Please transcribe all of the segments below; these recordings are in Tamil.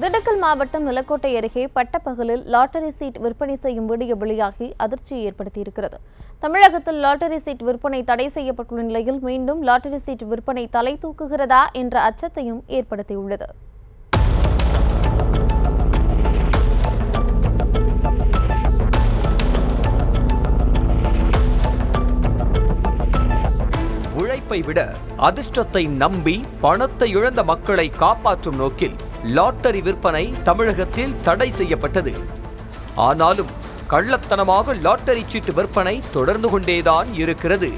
திண்டுக்கல் மாவட்டம் நிலக்கோட்டை அருகே பட்டப்பகலில் லாட்டரி சீட் விற்பனை செய்யும் வீடியோ வெளியாகி அதிர்ச்சியை ஏற்படுத்தியிருக்கிறது. தமிழகத்தில் லாட்டரி சீட் விற்பனை தடை செய்யப்பட்டுள்ள நிலையில் மீண்டும் லாட்டரி சீட் விற்பனை தலை தூக்குகிறதா என்ற அச்சத்தையும் ஏற்படுத்தியுள்ளது. உழைப்பை விட அதிர்ஷ்டத்தை நம்பி பணத்தை இழந்த மக்களை காப்பாற்றும் நோக்கில் லாட்டரி விற்பனை தமிழகத்தில் தடை செய்யப்பட்டது. ஆனாலும் கள்ளத்தனமாக லாட்டரி சீட்டு விற்பனை தொடர்ந்து கொண்டேதான் இருக்கிறது.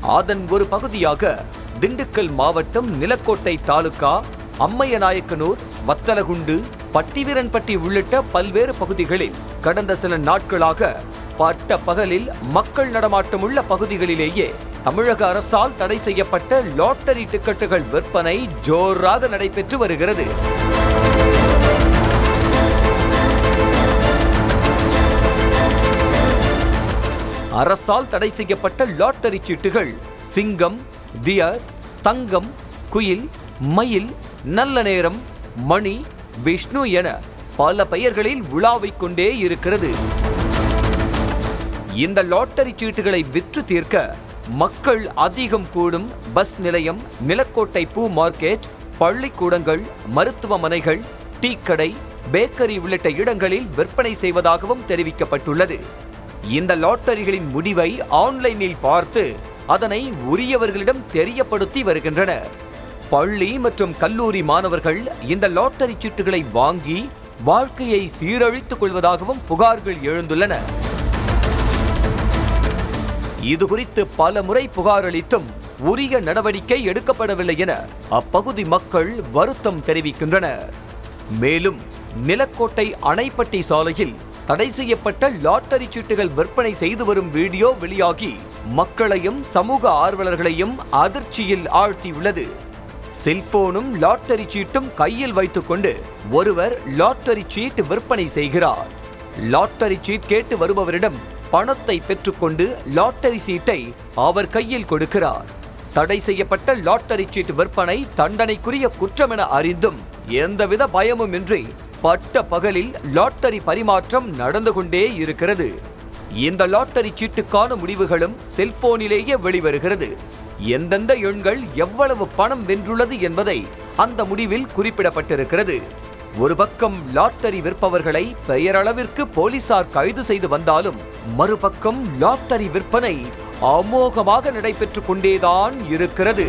அதன் ஒரு பகுதியாக திண்டுக்கல் மாவட்டம் நிலக்கோட்டை தாலுகா அம்மையநாயக்கனூர் வத்தலகுண்டு பட்டிவீரன்பட்டி உள்ளிட்ட பல்வேறு பகுதிகளில் கடந்த சில நாட்களாக பட்ட பகலில் மக்கள் நடமாட்டமுள்ள பகுதிகளிலேயே தமிழக அரசால் தடை செய்யப்பட்ட லாட்டரி டிக்கெட்டுகள் விற்பனை ஜோராக நடைபெற்று வருகிறது. அரசால் தடை செய்யப்பட்ட லாட்டரி சீட்டுகள் சிங்கம் தியர் தங்கம் குயில் மயில் நல்ல நேரம் மணி விஷ்ணு என பல பெயர்களில் உலாவிக் கொண்டே இருக்கிறது. இந்த லாட்டரி சீட்டுகளை விற்று தீர்க்க மக்கள் அதிகம் கூடும் பஸ் நிலையம் நிலக்கோட்டை பூ மார்க்கெட் பள்ளிக்கூடங்கள் மருத்துவமனைகள் டீக்கடை பேக்கரி உள்ளிட்ட இடங்களில் விற்பனை செய்வதாகவும் தெரிவிக்கப்பட்டுள்ளது. இந்த லாட்டரிகளின் முடிவை ஆன்லைனில் பார்த்து அதனை உரியவர்களிடம் தெரியப்படுத்தி வருகின்றனர். பள்ளி மற்றும் கல்லூரி மாணவர்கள் இந்த லாட்டரி சீட்டுகளை வாங்கி வாழ்க்கையை சீரழித்துக் கொள்வதாகவும் புகார்கள் எழுந்துள்ளன. இது குறித்து பல முறை புகார் அளித்தும் உரிய நடவடிக்கை எடுக்கப்படவில்லை என அப்பகுதி மக்கள் வருத்தம் தெரிவிக்கின்றனர். மேலும் நிலக்கோட்டை அணைப்பட்டி சாலையில் தடை செய்யப்பட்ட லாட்டரி சீட்டுகள் விற்பனை செய்து வரும் வீடியோ வெளியாகி மக்களையும் சமூக ஆர்வலர்களையும் அதிர்ச்சியில் ஆழ்த்தியுள்ளது. செல்போனும் லாட்டரி சீட்டும் கையில் வைத்துக்கொண்டு ஒருவர் லாட்டரி சீட் விற்பனை செய்கிறார். லாட்டரி சீட் கேட்டு வருபவரிடம் பணத்தை பெற்றுக்கொண்டு லாட்டரி சீட்டை அவர் கையில் கொடுக்கிறார். தடை செய்யப்பட்ட லாட்டரி சீட் விற்பனை தண்டனைக்குரிய குற்றம் என அறிந்தும் எந்தவித பயமும் இன்றி பட்ட பகலில் லாட்டரி பரிமாற்றம் நடந்து கொண்டே இருக்கிறது. இந்த லாட்டரி சீட்டுக்கான முடிவுகளும் செல்போனிலேயே வெளிவருகிறது. எந்தெந்த எண்கள் எவ்வளவு பணம் வென்றுள்ளது என்பதை அந்த முடிவில் குறிப்பிடப்பட்டிருக்கிறது. ஒரு பக்கம் லாட்டரி விற்பவர்களை பெயரளவிற்கு போலீசார் கைது செய்து வந்தாலும் மறுபக்கம் லாட்டரி விற்பனை அமோகமாக நடைபெற்றுக் கொண்டேதான் இருக்கிறது.